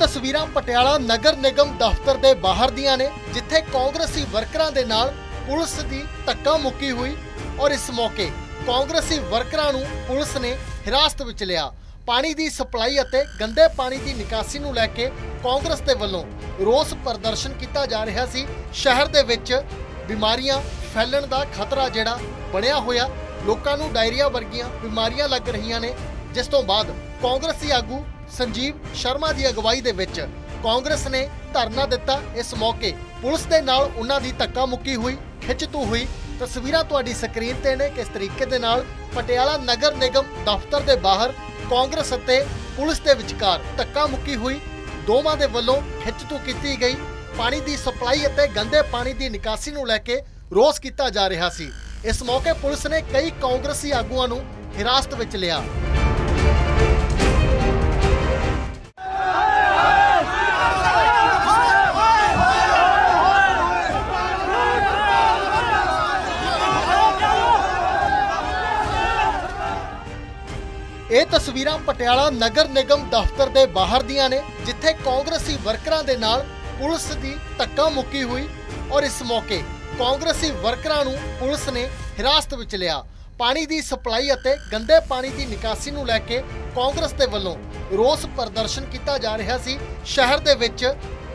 ਤਸਵੀਰਾਂ ਪਟਿਆਲਾ ਨਗਰ ਨਿਗਮ ਦਫ਼ਤਰ ਦੇ ਬਾਹਰ ਦੀਆਂ ਨੇ, ਜਿੱਥੇ ਕਾਂਗਰਸੀ ਵਰਕਰਾਂ ਦੇ ਨਾਲ ਪੁਲਿਸ ਦੀ ਧੱਕਾ ਮੁੱਕੀ ਹੋਈ ਔਰ ਇਸ ਮੌਕੇ ਕਾਂਗਰਸੀ ਵਰਕਰਾਂ ਨੂੰ ਪੁਲਿਸ ਨੇ ਹਿਰਾਸਤ ਵਿੱਚ ਲਿਆ। ਪਾਣੀ ਦੀ ਸਪਲਾਈ ਅਤੇ ਗੰਦੇ ਪਾਣੀ ਦੀ ਨਿਕਾਸੀ ਨੂੰ ਲੈ ਕੇ ਕਾਂਗਰਸ ਦੇ ਵੱਲੋਂ ਰੋਸ ਪ੍ਰਦਰਸ਼ਨ ਕੀਤਾ ਜਾ ਰਿਹਾ ਸੀ। ਸ਼ਹਿਰ ਦੇ ਵਿੱਚ ਬਿਮਾਰੀਆਂ ਫੈਲਣ ਦਾ ਖਤਰਾ ਜਿਹੜਾ ਬਣਿਆ ਹੋਇਆ, ਲੋਕਾਂ ਨੂੰ ਡਾਇਰੀਆ ਵਰਗੀਆਂ ਬਿਮਾਰੀਆਂ ਲੱਗ ਰਹੀਆਂ ਨੇ, ਜਿਸ ਤੋਂ ਬਾਅਦ ਕਾਂਗਰਸੀ ਆਗੂ ਸੰਜੀਵ ਸ਼ਰਮਾ ਦੀ ਅਗਵਾਈ ਦੇ ਵਿੱਚ ਕਾਂਗਰਸ ਨੇ ਧਰਨਾ ਦਿੱਤਾ। ਇਸ ਮੌਕੇ ਪੁਲਿਸ ਦੇ ਨਾਲ ਉਹਨਾਂ ਦੀ ਧੱਕਾ ਮੁੱਕੀ ਹੋਈ, ਖਿੱਚਤੂ ਹੋਈ। ਤਸਵੀਰਾਂ ਤੁਹਾਡੀ ਸਕਰੀਨ ਤੇ ਨੇ। ਕਿਸ ਤਰੀਕੇ ਦੇ ਨਾਲ ਪਟਿਆਲਾ ਨਗਰ ਨਿਗਮ ਦਫ਼ਤਰ ਦੇ ਬਾਹਰ ਕਾਂਗਰਸ ਅਤੇ ਪੁਲਿਸ ਦੇ ਵਿਚਕਾਰ ਧੱਕਾ ਮੁੱਕੀ ਹੋਈ। ਦੋਵਾਂ ਦੇ ਵੱਲੋਂ ਖਿੱਚਤੂ ਕੀਤੀ ਗਈ। ਪਾਣੀ ਦੀ ਸਪਲਾਈ ਅਤੇ ਗੰਦੇ ਪਾਣੀ ਦੀ ਨਿਕਾਸੀ ਨੂੰ ਲੈ ਕੇ ਰੋਸ ਕੀਤਾ ਜਾ ਰਿਹਾ ਸੀ। ਇਸ ਮੌਕੇ ਪੁਲਿਸ ਨੇ ਕਈ ਕਾਂਗਰਸੀ ਆਗੂਆਂ ਨੂੰ ਹਿਰਾਸਤ ਵਿੱਚ ਲਿਆ। ਇਹ ਤਸਵੀਰਾਂ ਪਟਿਆਲਾ ਨਗਰ ਨਿਗਮ ਦਫ਼ਤਰ ਦੇ ਬਾਹਰ ਦੀਆਂ ਨੇ, ਜਿੱਥੇ ਕਾਂਗਰਸੀ ਵਰਕਰਾਂ ਦੇ ਨਾਲ ਪੁਲਿਸ ਦੀ ਧੱਕਾ ਮੁੱਕੀ ਹੋਈ ਔਰ ਇਸ ਮੌਕੇ ਕਾਂਗਰਸੀ ਵਰਕਰਾਂ ਨੂੰ ਪੁਲਿਸ ਨੇ ਹਿਰਾਸਤ ਵਿੱਚ ਲਿਆ। ਪਾਣੀ ਦੀ ਸਪਲਾਈ ਅਤੇ ਗੰਦੇ ਪਾਣੀ ਦੀ ਨਿਕਾਸੀ ਨੂੰ ਲੈ ਕੇ ਕਾਂਗਰਸ ਦੇ ਵੱਲੋਂ ਰੋਸ ਪ੍ਰਦਰਸ਼ਨ ਕੀਤਾ ਜਾ ਰਿਹਾ ਸੀ। ਸ਼ਹਿਰ ਦੇ ਵਿੱਚ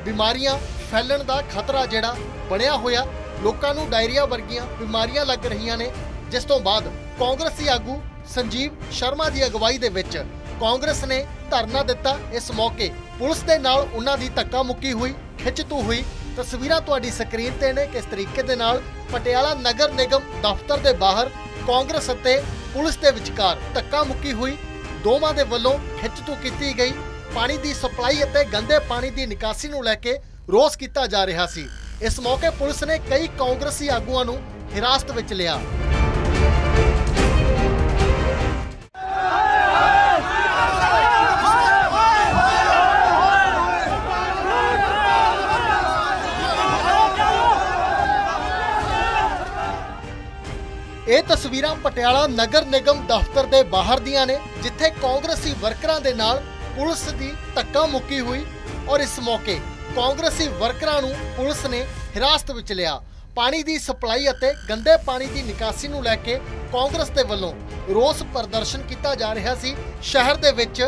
ਬਿਮਾਰੀਆਂ ਫੈਲਣ ਦਾ ਖਤਰਾ ਜਿਹੜਾ ਬਣਿਆ ਹੋਇਆ, ਲੋਕਾਂ ਨੂੰ ਡਾਇਰੀਆ ਵਰਗੀਆਂ ਬਿਮਾਰੀਆਂ ਲੱਗ ਰਹੀਆਂ ਨੇ, ਜਿਸ ਤੋਂ ਬਾਅਦ ਕਾਂਗਰਸੀ ਆਗੂ ਸੰਜੀਵ ਸ਼ਰਮਾ ਦੀ ਅਗਵਾਈ ਦੇ ਵਿੱਚ ਕਾਂਗਰਸ ਨੇ ਧਰਨਾ ਦਿੱਤਾ। ਇਸ ਮੌਕੇ ਪੁਲਿਸ ਦੇ ਨਾਲ ਉਹਨਾਂ ਦੀ ਧੱਕਾ ਮੁੱਕੀ ਹੋਈ, ਖਿੱਚਤੂ ਹੋਈ। ਤਸਵੀਰਾਂ ਤੁਹਾਡੀ ਸਕਰੀਨ ਤੇ ਨੇ। ਕਿਸ ਤਰੀਕੇ ਦੇ ਨਾਲ ਪਟਿਆਲਾ ਨਗਰ ਨਿਗਮ ਦਫ਼ਤਰ ਦੇ ਬਾਹਰ ਕਾਂਗਰਸ ਅਤੇ ਪੁਲਿਸ ਦੇ ਵਿਚਕਾਰ ਧੱਕਾ ਮੁੱਕੀ ਹੋਈ। ਦੋਵਾਂ ਦੇ ਵੱਲੋਂ ਖਿੱਚਤੂ ਕੀਤੀ ਗਈ। ਪਾਣੀ ਦੀ ਸਪਲਾਈ ਅਤੇ ਗੰਦੇ ਪਾਣੀ ਦੀ ਨਿਕਾਸੀ ਨੂੰ ਲੈ ਕੇ ਰੋਸ ਕੀਤਾ ਜਾ ਰਿਹਾ ਸੀ। ਇਸ ਮੌਕੇ ਪੁਲਿਸ ਨੇ ਕਈ ਕਾਂਗਰਸੀ ਆਗੂਆਂ ਨੂੰ ਹਿਰਾਸਤ ਵਿੱਚ ਲਿਆ। ਇਹ ਤਸਵੀਰਾਂ ਪਟਿਆਲਾ ਨਗਰ ਨਿਗਮ ਦਫ਼ਤਰ ਦੇ ਬਾਹਰ ਦੀਆਂ ਨੇ, ਜਿੱਥੇ ਕਾਂਗਰਸੀ ਵਰਕਰਾਂ ਦੇ ਨਾਲ ਪੁਲਿਸ ਦੀ ਧੱਕਾ ਮੁੱਕੀ ਹੋਈ ਔਰ ਇਸ ਮੌਕੇ ਕਾਂਗਰਸੀ ਵਰਕਰਾਂ ਨੂੰ ਪੁਲਿਸ ਨੇ ਹਿਰਾਸਤ ਵਿੱਚ ਲਿਆ। ਪਾਣੀ ਦੀ ਸਪਲਾਈ ਅਤੇ ਗੰਦੇ ਪਾਣੀ ਦੀ ਨਿਕਾਸੀ ਨੂੰ ਲੈ ਕੇ ਕਾਂਗਰਸ ਦੇ ਵੱਲੋਂ ਰੋਸ ਪ੍ਰਦਰਸ਼ਨ ਕੀਤਾ ਜਾ ਰਿਹਾ ਸੀ। ਸ਼ਹਿਰ ਦੇ ਵਿੱਚ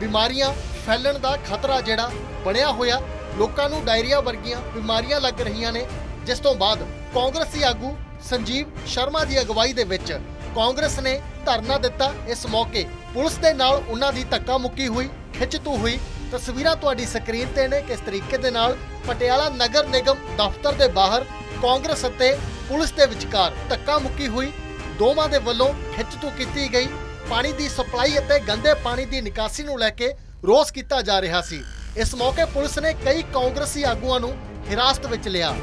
ਬਿਮਾਰੀਆਂ ਫੈਲਣ ਦਾ ਖਤਰਾ ਜਿਹੜਾ ਬਣਿਆ ਹੋਇਆ, ਲੋਕਾਂ ਨੂੰ ਡਾਇਰੀਆ ਵਰਗੀਆਂ ਬਿਮਾਰੀਆਂ ਲੱਗ ਰਹੀਆਂ ਨੇ, ਜਿਸ ਤੋਂ ਬਾਅਦ ਕਾਂਗਰਸੀ ਆਗੂ ਸੰਜੀਵ ਸ਼ਰਮਾ ਦੀ ਅਗਵਾਈ ਦੇ ਵਿੱਚ ਕਾਂਗਰਸ ਨੇ ਧਰਨਾ ਦਿੱਤਾ। ਇਸ ਮੌਕੇ ਪੁਲਿਸ ਦੇ ਨਾਲ ਉਹਨਾਂ ਦੀ ਧੱਕਾ ਮੁੱਕੀ ਹੋਈ, ਖਿੱਚਤੂ ਹੋਈ। ਤਸਵੀਰਾਂ ਤੁਹਾਡੀ ਸਕਰੀਨ ਤੇ ਨੇ। ਕਿਸ ਤਰੀਕੇ ਦੇ ਨਾਲ ਪਟਿਆਲਾ ਨਗਰ ਨਿਗਮ ਦਫ਼ਤਰ ਦੇ ਬਾਹਰ ਕਾਂਗਰਸ ਅਤੇ ਪੁਲਿਸ ਦੇ ਵਿਚਕਾਰ ਧੱਕਾ ਮੁੱਕੀ ਹੋਈ। ਦੋਵਾਂ ਦੇ ਵੱਲੋਂ ਖਿੱਚਤੂ ਕੀਤੀ ਗਈ। ਪਾਣੀ ਦੀ ਸਪਲਾਈ ਅਤੇ ਗੰਦੇ ਪਾਣੀ ਦੀ ਨਿਕਾਸੀ ਨੂੰ ਲੈ ਕੇ ਰੋਸ ਕੀਤਾ ਜਾ ਰਿਹਾ ਸੀ। ਇਸ ਮੌਕੇ ਪੁਲਿਸ ਨੇ ਕਈ ਕਾਂਗਰਸੀ ਆਗੂਆਂ ਨੂੰ ਹਿਰਾਸਤ ਵਿੱਚ ਲਿਆ।